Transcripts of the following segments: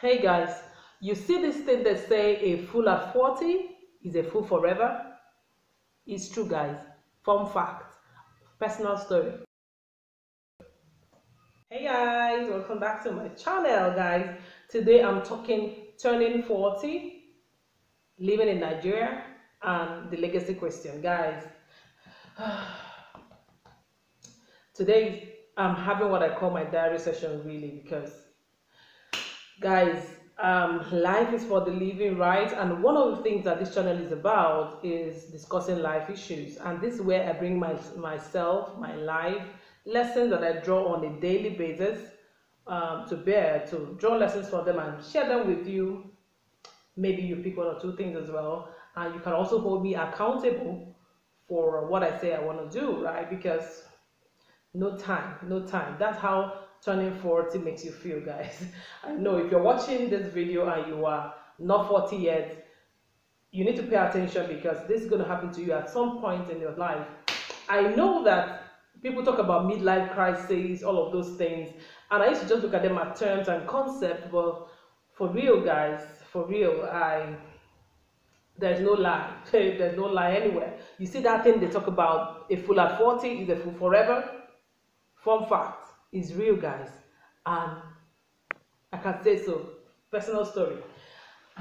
Hey guys, you see this thing that say a fool at 40 is a fool forever? It's true, guys. Fun fact, personal story. Hey guys, welcome back to my channel, guys. Today I'm talking turning 40, living in Nigeria, and the legacy question, guys. Today I'm having what I call my diary session, really, because guys um life is for the living right? And one of the things that this channel is about is discussing life issues. And this is where i bring my myself my life lessons that i draw on a daily basis um, to bear to draw lessons for them and share them with you. Maybe you pick one or two things as well. And you can also hold me accountable for what i say i want to do right? Because no time no time. That's how turning 40 makes you feel guys. I know if you're watching this video and you are not 40 yet you need to pay attention because this is going to happen to you at some point in your life. I know that people talk about midlife crisis all of those things and i used to just look at them as terms and concepts but for real guys for real i there's no lie. There's no lie anywhere. You see that thing they talk about a fool at 40 is a fool forever? Fun fact is real, guys. And I can say so. Personal story.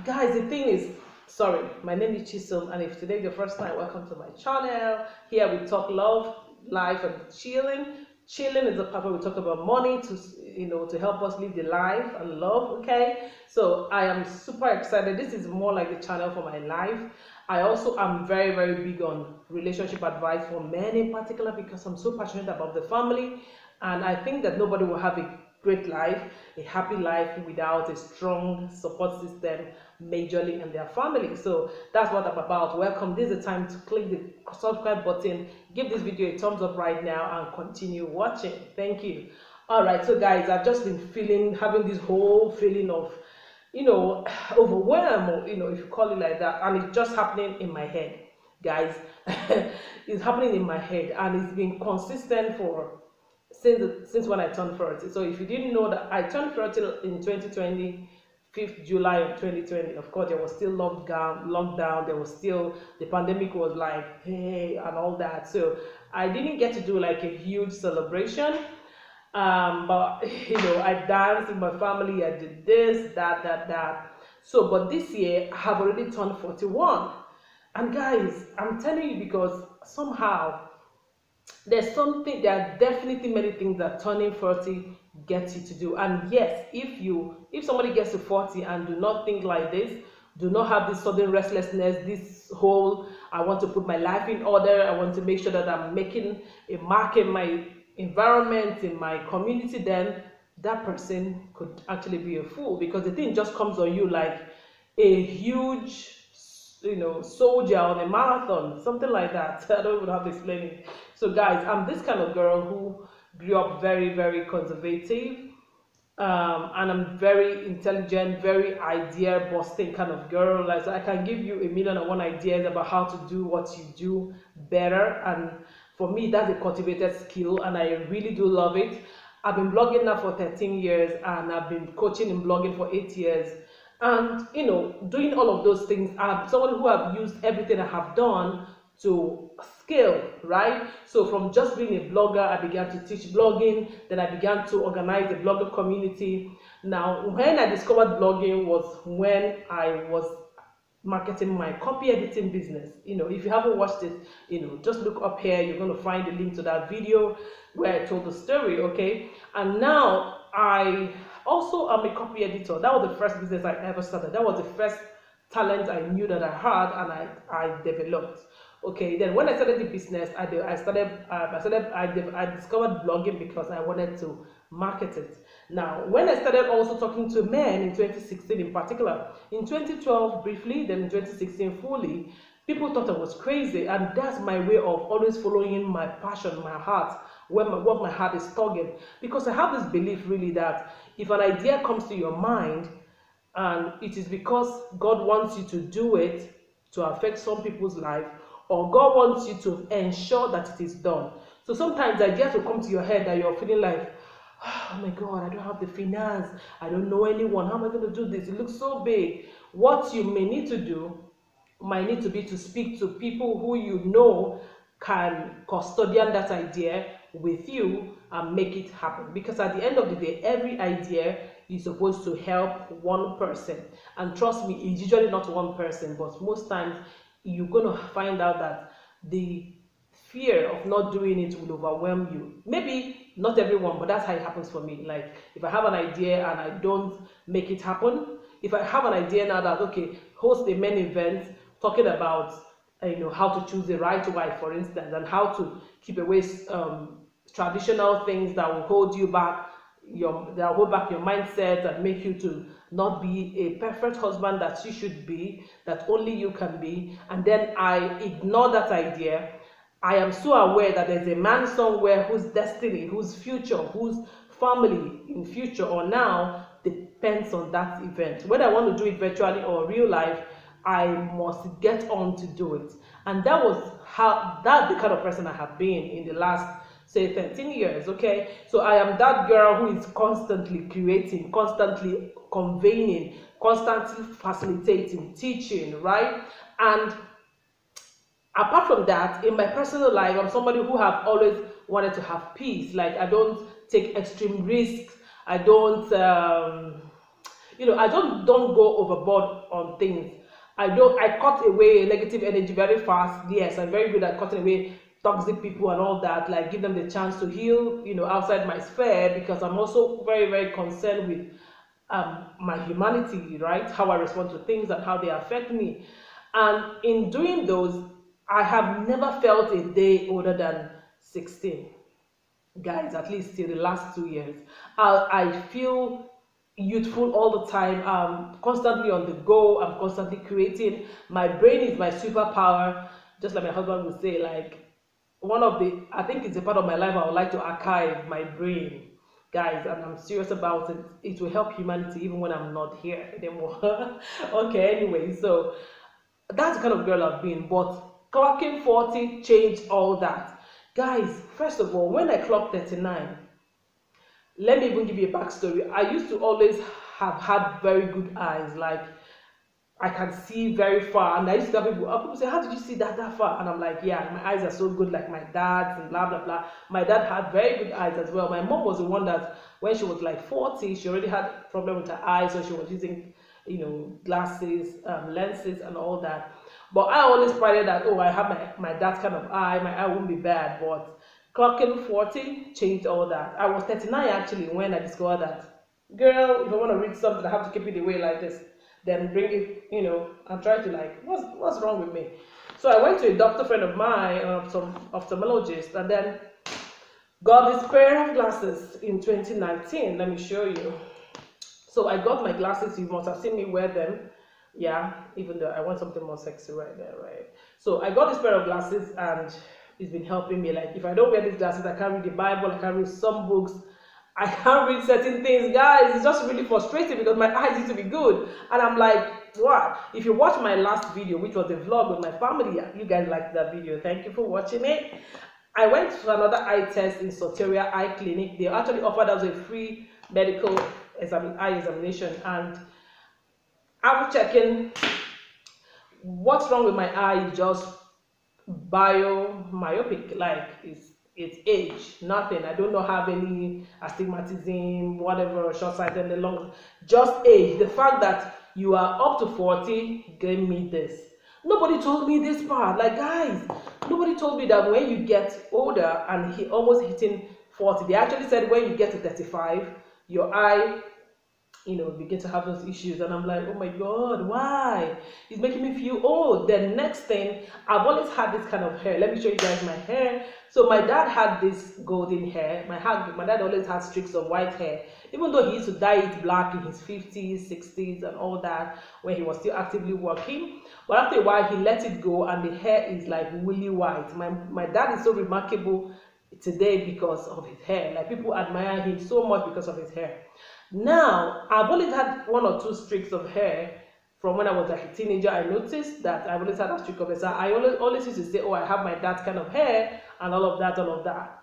Guys, the thing is, sorry, my name is Chisom, and if today your first time, welcome to my channel. Here we talk love, life, and chilling. Chilling is the part where we talk about money to, you know, to help us live the life and love. Okay, so I am super excited. This is more like the channel for my life. I also am very, very big on relationship advice for men in particular because I'm so passionate about the family and I think that nobody will have a great life, a happy life without a strong support system majorly in their family. So that's what I'm about. Welcome. This is the time to click the subscribe button, give this video a thumbs up right now and continue watching. Thank you. All right, so guys, I've just been feeling, having this whole feeling of, you know, overwhelm or, you know, if you call it like that, and it's just happening in my head, guys. it's happening in my head, and it's been consistent for since since when I turned 40. So if you didn't know that I turned 40 in 2020, 5th July of 2020. Of course, there was still lockdown, lockdown. There was still the pandemic was like hey and all that. So I didn't get to do like a huge celebration. Um, but you know, I danced with my family. I did this, that, that, that. So, but this year I have already turned 41. And guys, I'm telling you because somehow there's something there are definitely many things that turning 40 gets you to do. And yes if you if somebody gets to 40 and do not think like this do not have this sudden restlessness this whole i want to put my life in order. I want to make sure that i'm making a mark in my environment in my community then that person could actually be a fool. Because the thing just comes on you like a huge you know, soldier on a marathon, something like that. I don't even have to explain it. So, guys, I'm this kind of girl who grew up very, very conservative. Um, and I'm very intelligent, very idea busting kind of girl. Like so I can give you a million and one ideas about how to do what you do better. And for me, that's a cultivated skill, and I really do love it. I've been blogging now for 13 years, and I've been coaching and blogging for eight years and you know doing all of those things i'm someone who have used everything i have done to scale right? So from just being a blogger i began to teach blogging then i began to organize a blogger community. Now when i discovered blogging was when i was marketing my copy editing business. You know if you haven't watched it you know just look up here. You're going to find the link to that video where i told the story okay? And now i also, I'm a copy editor. That was the first business I ever started. That was the first talent I knew that I had and I, I developed. Okay, then when I started the business, I, I started, um, I started, I, I discovered blogging because I wanted to market it. Now, when I started also talking to men in 2016 in particular, in 2012 briefly, then in 2016 fully, people thought I was crazy, and that's my way of always following my passion, my heart, where my, what my heart is tugging. Because I have this belief really that if an idea comes to your mind, and it is because God wants you to do it to affect some people's life, or God wants you to ensure that it is done. So sometimes ideas will come to your head that you're feeling like, ah, oh my god i don't have the finance. I don't know anyone. How am i going to do this? It looks so big. What you may need to do might need to be to speak to people who you know can custodian that idea with you and make it happen. Because at the end of the day every idea is supposed to help one person. And trust me it's usually not one person but most times you're going to find out that the fear of not doing it will overwhelm you. Maybe not everyone but that's how it happens for me. Like if i have an idea and i don't make it happen if i have an idea now that okay host a main event talking about you know how to choose the right wife for instance and how to keep away um, traditional things that will hold you back your that hold back your mindset and make you to not be a perfect husband that you should be that only you can be. And then i ignore that idea. I am so aware that there's a man somewhere whose destiny whose future whose family in future or now depends on that event. Whether i want to do it virtually or real life i must get on to do it. And that was how that the kind of person i have been in the last say 13 years okay? So i am that girl who is constantly creating constantly conveying constantly facilitating teaching right? And apart from that in my personal life i'm somebody who have always wanted to have peace. Like i don't take extreme risks. I don't um, you know i don't don't go overboard on things i don't i cut away negative energy very fast. Yes i'm very good at cutting away toxic people and all that like give them the chance to heal you know outside my sphere because i'm also very very concerned with um, my humanity right? How i respond to things and how they affect me. And in doing those i have never felt a day older than 16 guys at least till the last two years. I, I feel youthful all the time. I'm constantly on the go. I'm constantly creating. My brain is my superpower. Just like my husband would say like one of the i think it's a part of my life i would like to archive my brain guys and i'm serious about it. It will help humanity even when i'm not here anymore. Okay anyway so that's the kind of girl i've been but clocking 40 changed all that. Guys first of all when i clocked 39 let me even give you a backstory i used to always have had very good eyes like I can see very far. And I used to have people, oh, people say, How did you see that that far? And I'm like, Yeah, my eyes are so good, like my dad's, and blah, blah, blah. My dad had very good eyes as well. My mom was the one that, when she was like 40, she already had problem with her eyes, so she was using, you know, glasses, um, lenses, and all that. But I always prided that, oh, I have my, my dad's kind of eye, my eye won't be bad. But clocking 40 changed all that. I was 39 actually when I discovered that, girl, if I want to read something, I have to keep it away like this then bring it, you know, and try to like, what's what's wrong with me? So I went to a doctor friend of mine, um, an ophthalmologist, and then got this pair of glasses in 2019. Let me show you. So I got my glasses. You must have seen me wear them. Yeah, even though I want something more sexy right there, right? So I got this pair of glasses and it's been helping me. Like if I don't wear these glasses, I can't read the Bible, I can't read some books, I can't read certain things, guys. It's just really frustrating because my eyes used to be good. And I'm like, what? If you watch my last video, which was a vlog with my family, you guys liked that video. Thank you for watching it. I went to another eye test in Soteria Eye Clinic. They actually offered us a free medical exam eye examination. And after checking what's wrong with my eye just biomyopic, like it's it's age, nothing. I don't know have any astigmatism, whatever, short sighted, the long, just age. The fact that you are up to 40 gave me this. Nobody told me this part. Like, guys, nobody told me that when you get older and he almost hitting 40, they actually said when you get to 35, your eye you know, begin to have those issues. And I'm like, oh my God, why? It's making me feel old. The next thing, I've always had this kind of hair. Let me show you guys my hair. So my dad had this golden hair. My, had, my dad always had streaks of white hair. Even though he used to dye it black in his 50s, 60s, and all that, when he was still actively working. But after a while, he let it go, and the hair is like woolly white. My, my dad is so remarkable today because of his hair. Like people admire him so much because of his hair. Now, I've always had one or two streaks of hair from when I was like a teenager. I noticed that I've always had a streak of hair. So I always, always used to say, oh, I have my dad's kind of hair and all of that, all of that.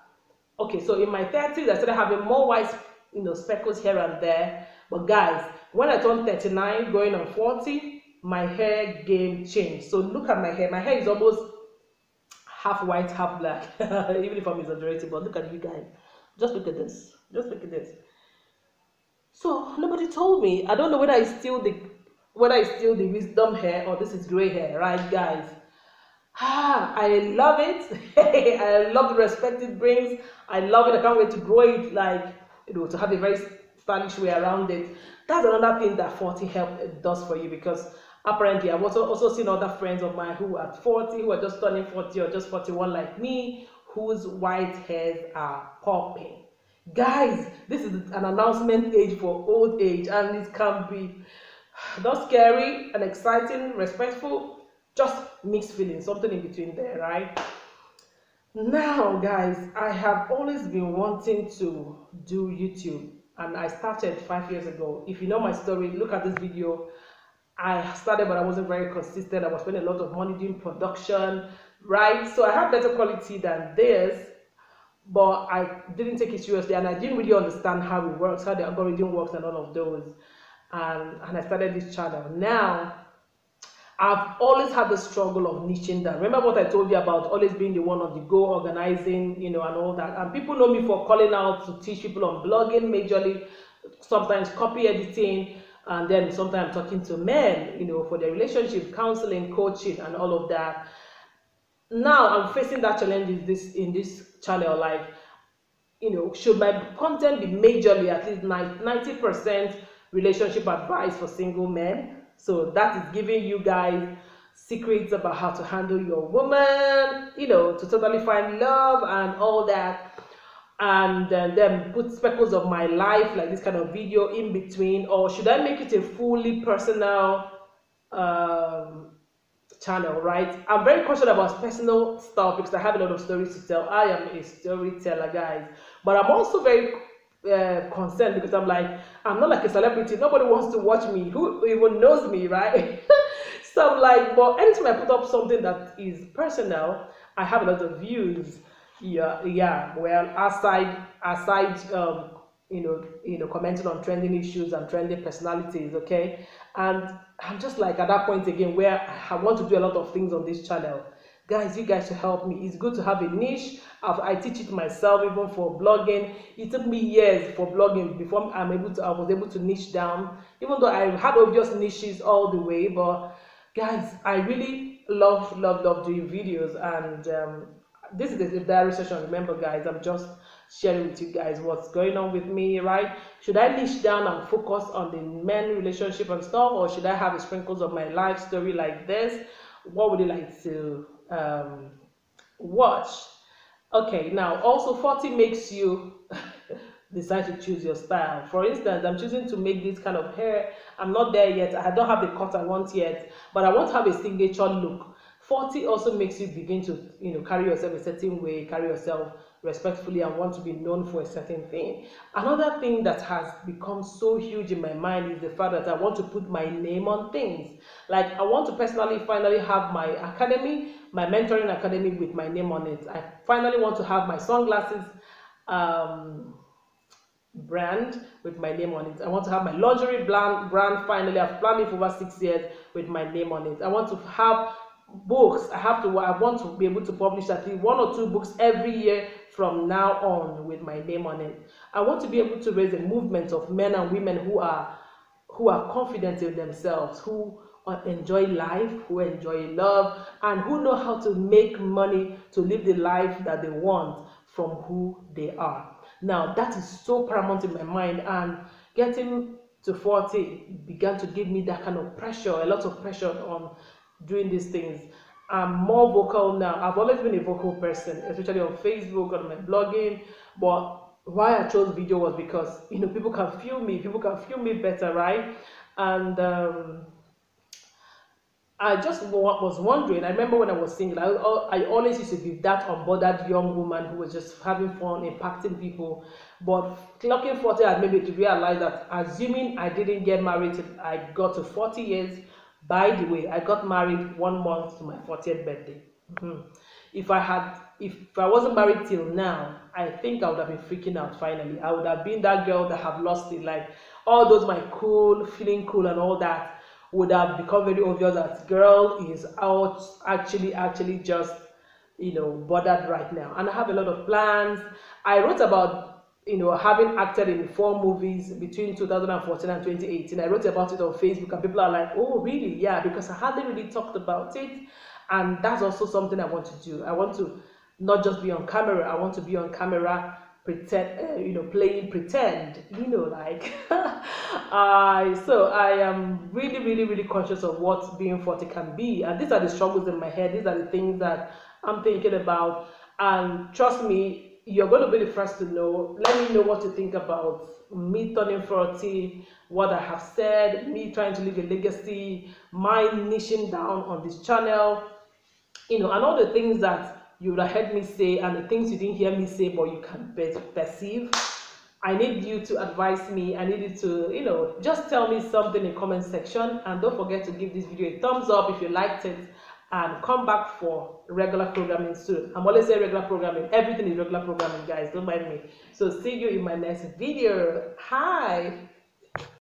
Okay, so in my 30s, I started having more white you know, speckles here and there. But guys, when I turned 39, going on 40, my hair game changed. So look at my hair. My hair is almost half white, half black. Even if I'm exaggerating, but look at you guys. Just look at this. Just look at this. So nobody told me. I don't know whether I still the whether I still the wisdom hair or this is gray hair, right, guys? Ah, I love it. I love the respect it brings. I love it. I can't wait to grow it, like you know, to have a very stylish way around it. That's another thing that 40 help does for you because apparently I've also also seen other friends of mine who are 40, who are just turning 40 or just 41 like me, whose white hairs are popping. Guys, this is an announcement age for old age, and it can be not scary and exciting, respectful, just mixed feelings, something in between there, right? Now, guys, I have always been wanting to do YouTube, and I started five years ago. If you know my story, look at this video. I started, but I wasn't very consistent. I was spending a lot of money doing production, right? So I have better quality than this, but I didn't take it seriously and I didn't really understand how it works, how the algorithm works, and all of those. And, and I started this channel. Now, I've always had the struggle of niching down. Remember what I told you about always being the one on the go, organizing, you know, and all that. And people know me for calling out to teach people on blogging majorly, sometimes copy editing, and then sometimes talking to men, you know, for their relationship, counseling, coaching, and all of that. Now I'm facing that challenge in this in this channel. Like, you know, should my content be majorly at least 90 percent relationship advice for single men? So that is giving you guys secrets about how to handle your woman, you know, to totally find love and all that and then put speckles of my life like this kind of video in between or should i make it a fully personal um, channel right? I'm very cautious about personal stuff because i have a lot of stories to tell. I am a storyteller guys. But i'm also very uh, concerned because i'm like i'm not like a celebrity. Nobody wants to watch me. Who even knows me right? So i'm like but anytime i put up something that is personal i have a lot of views yeah, yeah. Well, aside aside um, you know, you know, commenting on trending issues and trending personalities, okay? And I'm just like at that point again where I want to do a lot of things on this channel. Guys, you guys should help me. It's good to have a niche. I teach it myself even for blogging. It took me years for blogging before I'm able to I was able to niche down. Even though I had obvious niches all the way, but guys, I really love love love doing videos and um, this is the diary session. Remember, guys, I'm just sharing with you guys what's going on with me, right? Should I niche down and focus on the men relationship and stuff, or should I have the sprinkles of my life story like this? What would you like to um, watch? Okay, now also 40 makes you decide to choose your style. For instance, I'm choosing to make this kind of hair. I'm not there yet. I don't have the cut I want yet, but I want to have a signature look 40 also makes you begin to you know carry yourself a certain way carry yourself respectfully and want to be known for a certain thing another thing that has become so huge in my mind is the fact that i want to put my name on things like i want to personally finally have my academy my mentoring academy with my name on it i finally want to have my sunglasses um, brand with my name on it. I want to have my lingerie brand, brand finally. I've planned it for over six years with my name on it. I want to have books i have to i want to be able to publish at least one or two books every year from now on with my name on it. I want to be able to raise a movement of men and women who are who are confident in themselves who enjoy life who enjoy love and who know how to make money to live the life that they want from who they are. Now that is so paramount in my mind and getting to 40 began to give me that kind of pressure a lot of pressure on doing these things. I'm more vocal now. I've always been a vocal person, especially on Facebook, on my blogging. But why I chose video was because you know people can feel me, people can feel me better, right? And um, I just was wondering. I remember when I was single, I, I always used to be that unbothered young woman who was just having fun, impacting people. But clocking 40 I made me to realize that assuming I didn't get married, I got to 40 years, by the way, I got married one month to my 40th birthday. Mm-hmm. If I had if I wasn't married till now, I think I would have been freaking out finally. I would have been that girl that have lost it. Like all those my cool, feeling cool and all that would have become very obvious that girl is out actually actually just you know bothered right now. And I have a lot of plans. I wrote about you know, having acted in four movies between 2014 and 2018. I wrote about it on Facebook, and people are like, oh, really? Yeah, because I hardly really talked about it. And that's also something I want to do. I want to not just be on camera, I want to be on camera pretend uh, you know playing pretend you know like uh, so i am really really really conscious of what being 40 can be and these are the struggles in my head these are the things that i'm thinking about and trust me you're going to be the first to know. Let me know what you think about me turning 40, what I have said, me trying to leave a legacy, my niching down on this channel, you know, and all the things that you would have heard me say and the things you didn't hear me say, but you can perceive. I need you to advise me. I need you to, you know, just tell me something in comment section. And don't forget to give this video a thumbs up if you liked it and come back for regular programming soon. I'm always saying regular programming. Everything is regular programming, guys. Don't mind me. So see you in my next video. Hi.